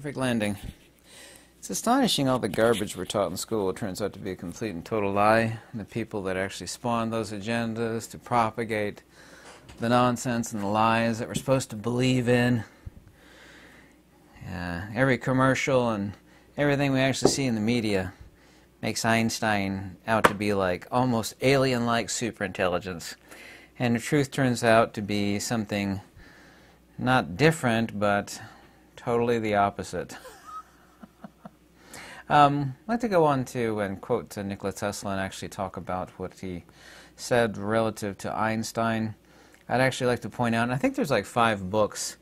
Perfect landing. It's astonishing all the garbage we're taught in school it turns out to be a complete and total lie. The people that actually spawn those agendas to propagate the nonsense and the lies that we're supposed to believe in. Uh, every commercial and everything we actually see in the media makes Einstein out to be like almost alien like superintelligence. And the truth turns out to be something not different, but totally the opposite. um, I'd like to go on to and quote uh, Nikola Tesla and actually talk about what he said relative to Einstein. I'd actually like to point out, and I think there's like five books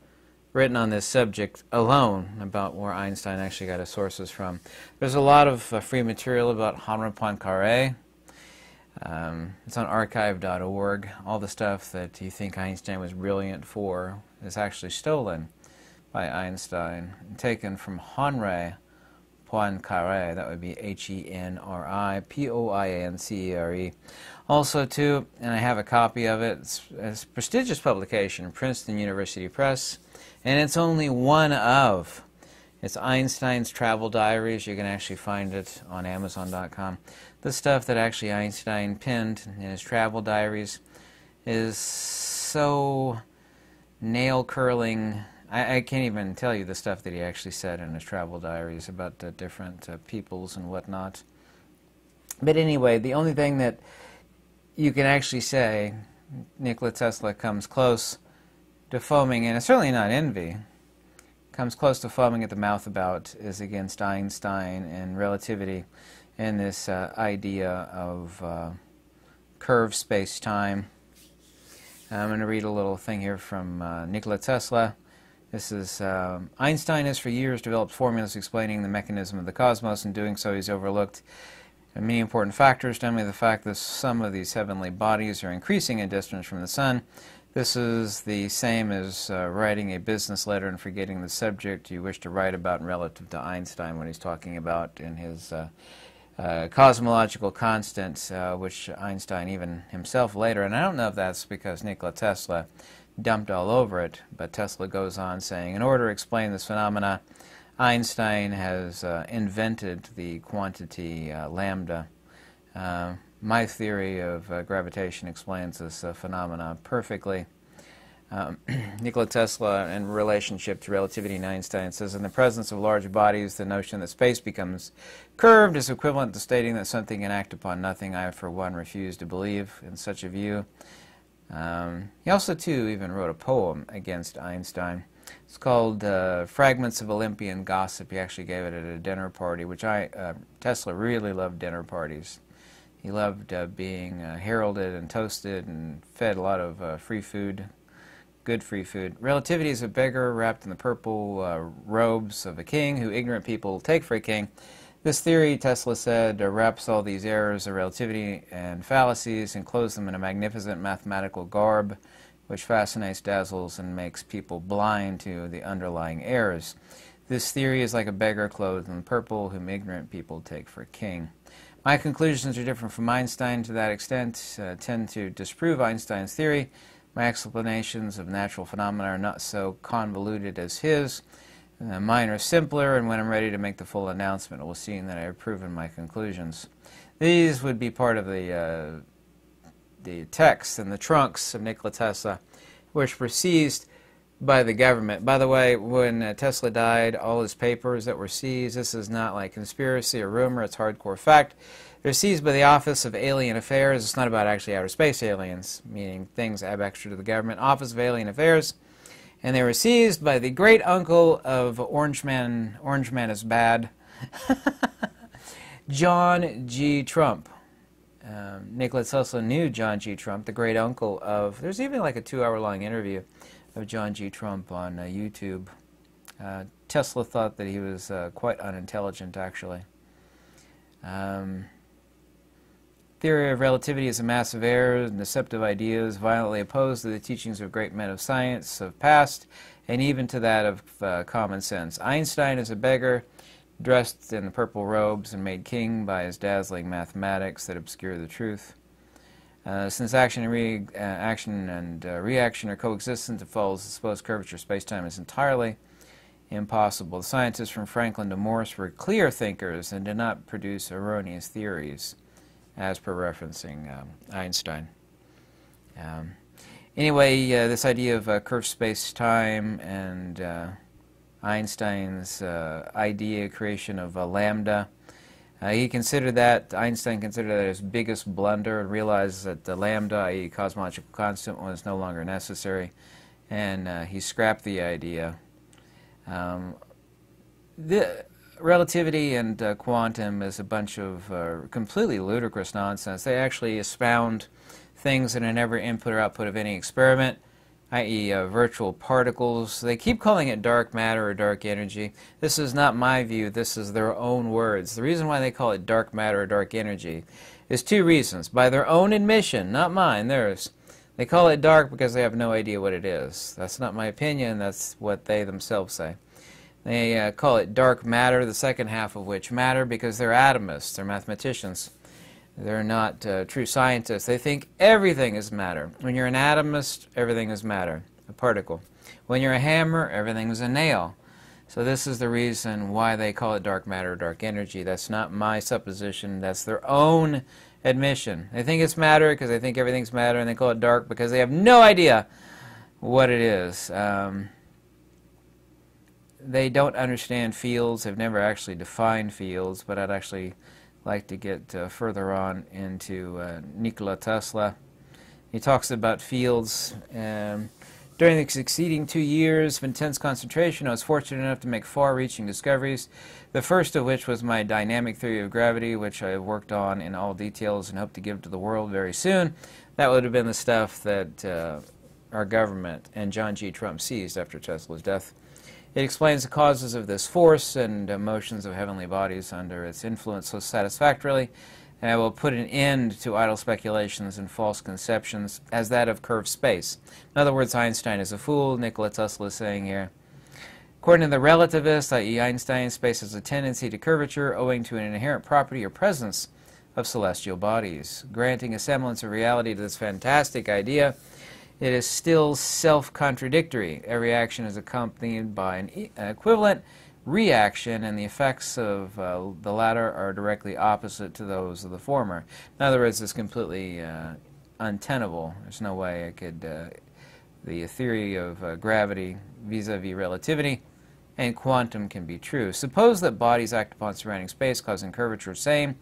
written on this subject alone about where Einstein actually got his sources from. There's a lot of uh, free material about Henri Poincaré. Um, it's on archive.org. All the stuff that you think Einstein was brilliant for is actually stolen by Einstein, taken from Henri Poincaré. That would be H-E-N-R-I P-O-I-N-C-E-R-E. Also, too, and I have a copy of it. It's, it's a prestigious publication, Princeton University Press, and it's only one of. It's Einstein's travel diaries. You can actually find it on Amazon.com. The stuff that actually Einstein penned in his travel diaries is so nail curling. I, I, can't even tell you the stuff that he actually said in his travel diaries about different uh, peoples and whatnot. But anyway, the only thing that you can actually say Nikola Tesla comes close to foaming, and it's certainly not envy, comes close to foaming at the mouth about is against Einstein and relativity and this uh, idea of uh, curved space-time I'm going to read a little thing here from uh, Nikola Tesla. This is um, Einstein has for years developed formulas explaining the mechanism of the cosmos. In doing so, he's overlooked many important factors, namely the fact that some of these heavenly bodies are increasing in distance from the sun. This is the same as uh, writing a business letter and forgetting the subject you wish to write about relative to Einstein when he's talking about in his uh, uh, cosmological constants, uh, which Einstein even himself later, and I don't know if that's because Nikola Tesla dumped all over it, but Tesla goes on saying, in order to explain this phenomena, Einstein has uh, invented the quantity uh, lambda. Uh, my theory of uh, gravitation explains this phenomena perfectly. Um, Nikola Tesla, in relationship to relativity in Einstein, says in the presence of large bodies, the notion that space becomes curved is equivalent to stating that something can act upon nothing. I, for one, refuse to believe in such a view. Um, he also, too, even wrote a poem against Einstein. It's called uh, Fragments of Olympian Gossip. He actually gave it at a dinner party, which I, uh, Tesla really loved dinner parties. He loved uh, being uh, heralded and toasted and fed a lot of uh, free food good free food. Relativity is a beggar wrapped in the purple uh, robes of a king who ignorant people take for a king. This theory, Tesla said, wraps all these errors of relativity and fallacies and clothes them in a magnificent mathematical garb which fascinates, dazzles, and makes people blind to the underlying errors. This theory is like a beggar clothed in purple whom ignorant people take for a king. My conclusions are different from Einstein to that extent, uh, tend to disprove Einstein's theory, my explanations of natural phenomena are not so convoluted as his. Uh, mine are simpler, and when I'm ready to make the full announcement, we'll see that I have proven my conclusions. These would be part of the uh, the texts and the trunks of Nikola Tesla, which were seized by the government. By the way, when uh, Tesla died, all his papers that were seized, this is not like conspiracy or rumor, it's hardcore fact. They're seized by the Office of Alien Affairs. It's not about actually outer space aliens, meaning things ab extra to the government. Office of Alien Affairs. And they were seized by the great uncle of Orange Man, Orange Man is bad, John G. Trump. Um, Nikola Tesla knew John G. Trump, the great uncle of. There's even like a two hour long interview of John G. Trump on uh, YouTube. Uh, Tesla thought that he was uh, quite unintelligent, actually. Um, Theory of relativity is a massive error, and deceptive ideas violently opposed to the teachings of great men of science of past, and even to that of uh, common sense. Einstein is a beggar, dressed in the purple robes and made king by his dazzling mathematics that obscure the truth. Uh, since action and, re uh, action and uh, reaction are coexistent, it follows the supposed curvature of space-time is entirely impossible. The scientists from Franklin to Morse were clear thinkers and did not produce erroneous theories, as per referencing um, Einstein. Um, anyway, uh, this idea of uh, curved space-time and uh, Einstein's uh, idea creation of a lambda, uh, he considered that, Einstein considered that his biggest blunder and realized that the lambda, i.e. cosmological constant, was no longer necessary, and uh, he scrapped the idea. Um, the relativity and uh, quantum is a bunch of uh, completely ludicrous nonsense. They actually expound things that are never input or output of any experiment i.e. Uh, virtual particles. They keep calling it dark matter or dark energy. This is not my view, this is their own words. The reason why they call it dark matter or dark energy is two reasons. By their own admission, not mine, theirs. They call it dark because they have no idea what it is. That's not my opinion, that's what they themselves say. They uh, call it dark matter, the second half of which matter because they're atomists, they're mathematicians. They're not uh, true scientists. They think everything is matter. When you're an atomist, everything is matter, a particle. When you're a hammer, everything is a nail. So this is the reason why they call it dark matter dark energy. That's not my supposition. That's their own admission. They think it's matter because they think everything's matter, and they call it dark because they have no idea what it is. Um, they don't understand fields. They've never actually defined fields, but I'd actually like to get uh, further on into uh, Nikola Tesla. He talks about fields. Um, during the succeeding two years of intense concentration, I was fortunate enough to make far-reaching discoveries, the first of which was my dynamic theory of gravity, which I have worked on in all details and hope to give to the world very soon. That would have been the stuff that uh, our government and John G. Trump seized after Tesla's death. It explains the causes of this force and motions of heavenly bodies under its influence so satisfactorily, and I will put an end to idle speculations and false conceptions as that of curved space. In other words, Einstein is a fool, Nikola Tesla is saying here. According to the relativist, i.e. Einstein, space has a tendency to curvature owing to an inherent property or presence of celestial bodies. Granting a semblance of reality to this fantastic idea, it is still self-contradictory. Every action is accompanied by an, e an, equivalent reaction, and the effects of uh, the latter are directly opposite to those of the former. In other words, it's completely uh, untenable. There's no way I could... Uh, the theory of uh, gravity vis-a-vis -vis relativity and quantum can be true. Suppose that bodies act upon surrounding space, causing curvature same.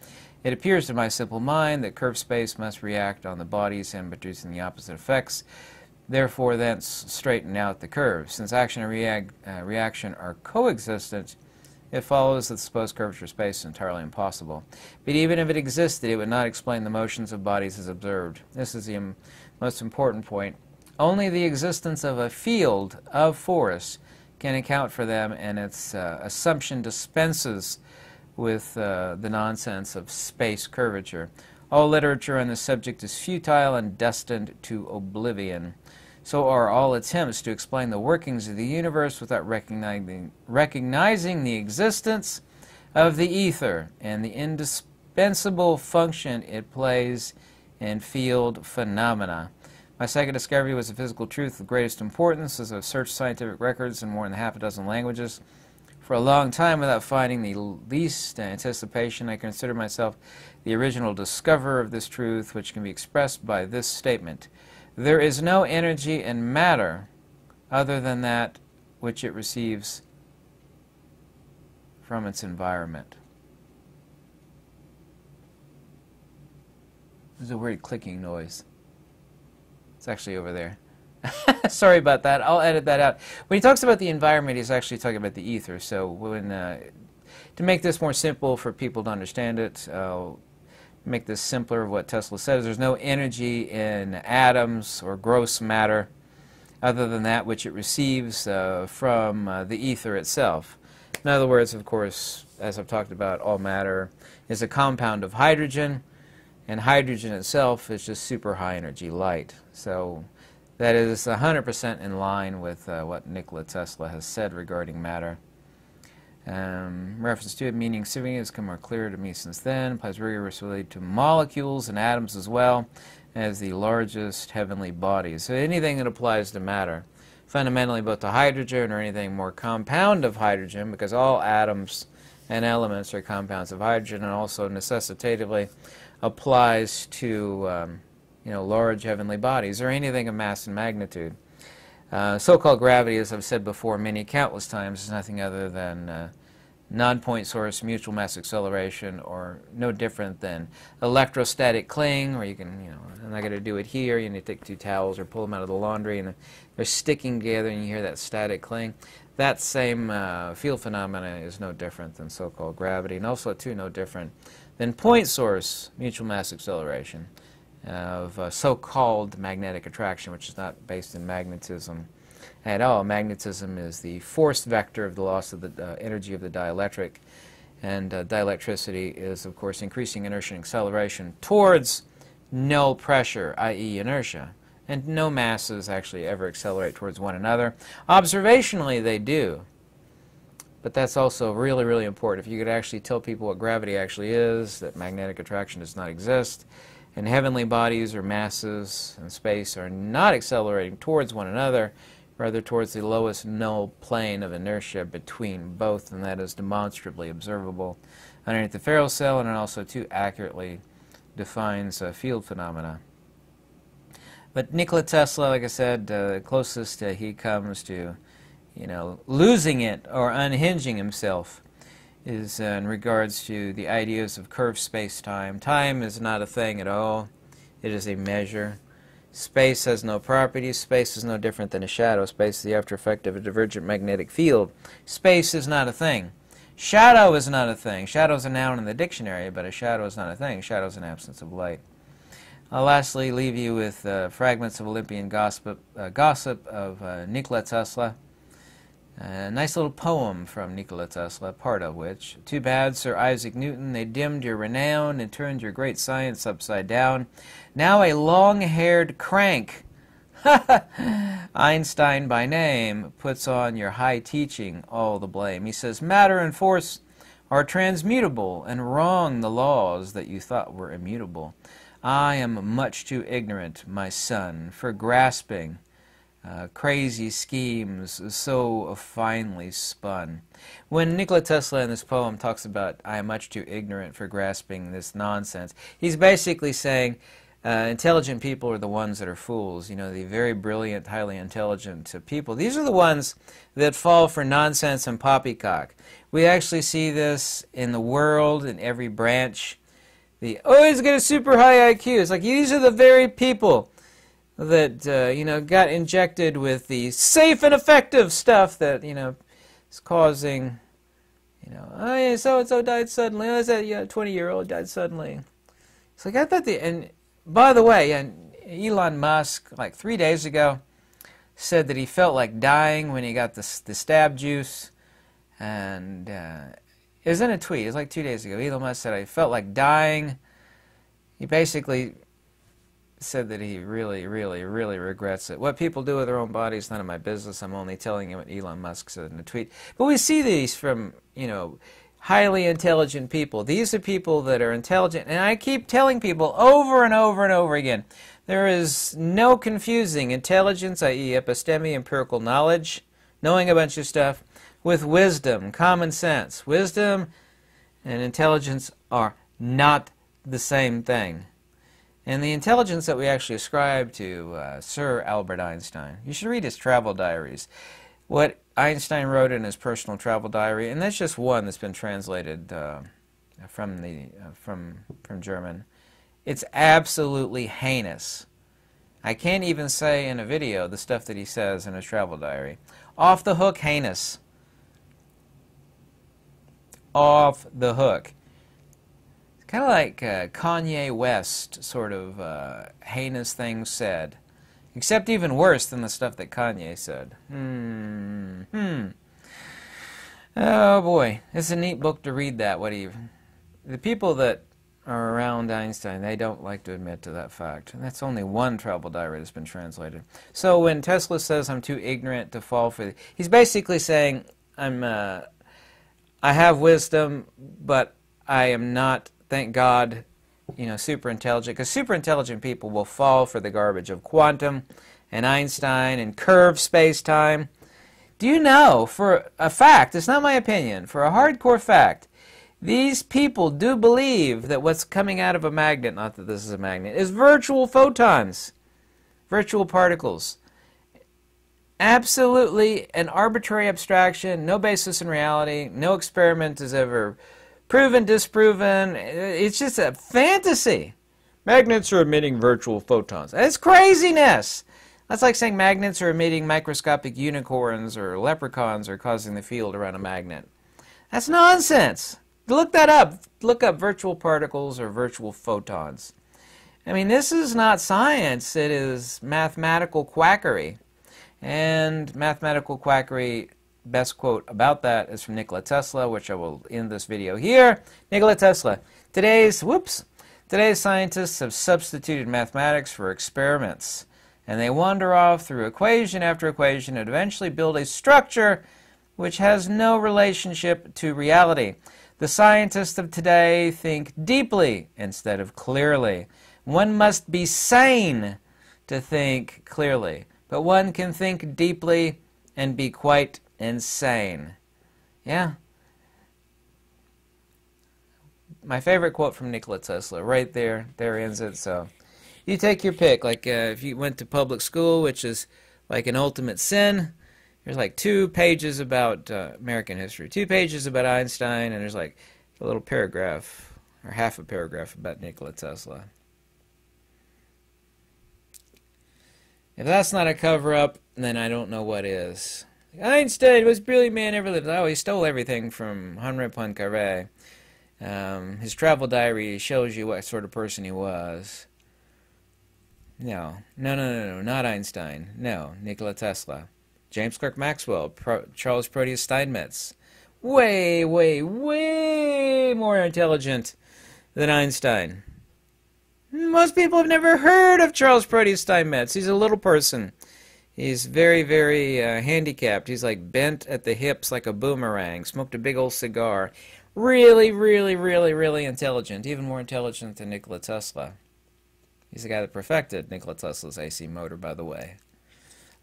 It appears to my simple mind that curved space must react on the bodies and producing the opposite effects, therefore thence straighten out the curves. Since action and uh, reaction are coexistent, it follows that the supposed curvature space is entirely impossible. But even if it existed, it would not explain the motions of bodies as observed. This is the most important point. Only the existence of a field of force can account for them, and its uh, assumption dispenses with uh, the nonsense of space curvature. All literature on the subject is futile and destined to oblivion. So are all attempts to explain the workings of the universe without recognizing, recognizing the existence of the ether and the indispensable function it plays in field phenomena. My second discovery was a physical truth of greatest importance as I've searched scientific records in more than half a dozen languages. For a long time, without finding the least anticipation, I consider myself the original discoverer of this truth, which can be expressed by this statement. There is no energy in matter other than that which it receives from its environment. There's a weird clicking noise. It's actually over there. Sorry about that. I'll edit that out. When he talks about the environment, he's actually talking about the ether. So when uh, to make this more simple for people to understand it, I'll make this simpler of what Tesla says. There's no energy in atoms or gross matter other than that which it receives uh, from uh, the ether itself. In other words, of course, as I've talked about, all matter is a compound of hydrogen, and hydrogen itself is just super high energy light. So that is 100% in line with uh, what Nikola Tesla has said regarding matter. Um, reference to it, meaning significant has come more clear to me since then. Applies rigorously to molecules and atoms as well as the largest heavenly bodies. So anything that applies to matter. fundamentally both to hydrogen or anything more compound of hydrogen, because all atoms and elements are compounds of hydrogen, and also necessitatively applies to um, you know large heavenly bodies or anything of mass and magnitude. Uh, so-called gravity, as I've said before many countless times, is nothing other than uh, non-point source mutual mass acceleration, or no different than electrostatic cling, where you can, you know, I'm not going to do it here. You need to take two towels or pull them out of the laundry, and they're sticking together, and you hear that static cling. That same uh, field phenomena is no different than so-called gravity, and also too no different than point source mutual mass acceleration of uh, so-called magnetic attraction, which is not based in magnetism at all. Magnetism is the force vector of the loss of the uh, energy of the dielectric, and uh, dielectricity is, of course, increasing inertia and acceleration towards null pressure, i.e. inertia. And no masses actually ever accelerate towards one another. Observationally, they do. But that's also really, really important. If you could actually tell people what gravity actually is, that magnetic attraction does not exist, and heavenly bodies or masses in space are not accelerating towards one another, rather towards the lowest null plane of inertia between both, and that is demonstrably observable underneath the ferrocell, and it also too accurately defines uh, field phenomena. But Nikola Tesla, like I said, uh, closest uh, he comes to, you know, losing it or unhinging himself is uh, in regards to the ideas of curved space-time. Time is not a thing at all. It is a measure. Space has no properties. Space is no different than a shadow. Space is the after effect of a divergent magnetic field. Space is not a thing. Shadow is not a thing. Shadow is a noun in the dictionary, but a shadow is not a thing. Shadow is an absence of light. I'll lastly leave you with uh, fragments of Olympian gossip, uh, gossip of uh, Nikola Tesla. A nice little poem from Nikola Tesla, part of which. Too bad, Sir Isaac Newton, they dimmed your renown and turned your great science upside down. Now a long-haired crank, Einstein by name, puts on your high teaching all the blame. He says, matter and force are transmutable, and wrong the laws that you thought were immutable. I am much too ignorant, my son, for grasping uh, crazy schemes so finely spun. When Nikola Tesla in this poem talks about, I am much too ignorant for grasping this nonsense, he's basically saying, uh, intelligent people are the ones that are fools. You know, the very brilliant, highly intelligent people. These are the ones that fall for nonsense and poppycock. We actually see this in the world, in every branch. The, oh, he's got a super high IQ. It's like, these are the very people that uh, you know got injected with the safe and effective stuff that you know is causing you know oh yeah so and so died suddenly. Oh is that yeah 20 year old died suddenly. It's like I thought the and by the way and Elon Musk like three days ago said that he felt like dying when he got the the stab juice. And uh, it was in a tweet. It was like two days ago. Elon Musk said I felt like dying. He basically said that he really, really, really regrets it. What people do with their own bodies none of my business. I'm only telling you what Elon Musk said in a tweet. But we see these from, you know, highly intelligent people. These are people that are intelligent. And I keep telling people over and over and over again, there is no confusing intelligence, i.e. episteme, empirical knowledge, knowing a bunch of stuff, with wisdom, common sense. Wisdom and intelligence are not the same thing. And the intelligence that we actually ascribe to uh, Sir Albert Einstein, you should read his travel diaries. What Einstein wrote in his personal travel diary, and that's just one that's been translated uh, from, the, uh, from, from German, it's absolutely heinous. I can't even say in a video the stuff that he says in his travel diary. Off the hook heinous. Off the hook kind of like uh, Kanye West sort of uh, heinous things said, except even worse than the stuff that Kanye said. Hmm. Hmm. Oh boy, it's a neat book to read. That what he, the people that are around Einstein, they don't like to admit to that fact. And that's only one travel diary that's been translated. So when Tesla says I'm too ignorant to fall for, he's basically saying I'm, uh, I have wisdom, but I am not thank God, you know, super intelligent, because super intelligent people will fall for the garbage of quantum and Einstein and curved space-time. Do you know, for a fact, it's not my opinion, for a hardcore fact, these people do believe that what's coming out of a magnet, not that this is a magnet, is virtual photons, virtual particles. Absolutely an arbitrary abstraction, no basis in reality, no experiment has ever proven, disproven. It's just a fantasy. Magnets are emitting virtual photons. That's craziness. That's like saying magnets are emitting microscopic unicorns or leprechauns are causing the field around a magnet. That's nonsense. Look that up. Look up virtual particles or virtual photons. I mean, this is not science, it is mathematical quackery. And mathematical quackery, best quote about that is from Nikola Tesla, which I will end this video here. Nikola Tesla. Today's, whoops, today's scientists have substituted mathematics for experiments. And they wander off through equation after equation and eventually build a structure which has no relationship to reality. The scientists of today think deeply instead of clearly. One must be sane to think clearly, but one can think deeply and be quite insane. Yeah. My favorite quote from Nikola Tesla, right there, there ends it. So you take your pick. Like uh, if you went to public school, which is like an ultimate sin, there's like two pages about uh, American history, two pages about Einstein, and there's like a little paragraph or half a paragraph about Nikola Tesla. If that's not a cover up, then I don't know what is. Einstein was brilliant man ever lived. Oh, he stole everything from Henri Poincaré. Um, his travel diary shows you what sort of person he was. No, no, no, no, no, not Einstein. No, Nikola Tesla. James Clerk Maxwell, Pro Charles Proteus Steinmetz. Way, way, way more intelligent than Einstein. Most people have never heard of Charles Proteus Steinmetz. He's a little person. He's very, very uh, handicapped. He's like bent at the hips like a boomerang. Smoked a big old cigar. Really, really, really, really intelligent. Even more intelligent than Nikola Tesla. He's the guy that perfected Nikola Tesla's AC motor, by the way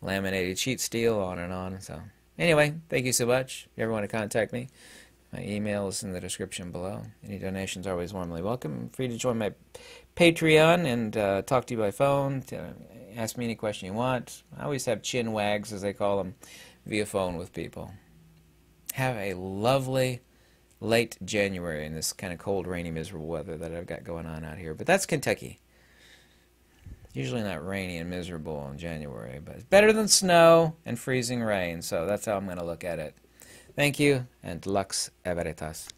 laminated sheet steel, on and on. So anyway, thank you so much. If you ever want to contact me, my email is in the description below. Any donations are always warmly welcome. Free to join my Patreon and uh, talk to you by phone. To ask me any question you want. I always have chin wags, as they call them, via phone with people. Have a lovely late January in this kind of cold, rainy, miserable weather that I've got going on out here. But that's Kentucky. Usually not rainy and miserable in January, but it's better than snow and freezing rain, so that's how I'm going to look at it. Thank you and lux everitas.